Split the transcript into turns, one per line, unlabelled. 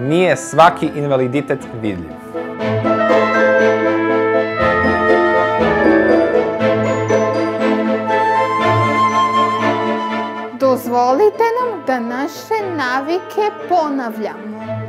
nije svaki invaliditet vidljiv.
Dozvolite nam da naše navike ponavljamo.